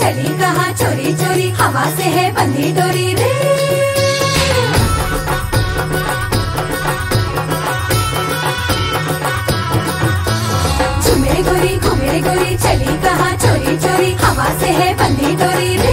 चली कहा? चोरी चोरी, हवा से है बंधी डोरी रे। झुमेरे गोरी, घुमेरे गोरी, चली कहाँ? है बंधी रे।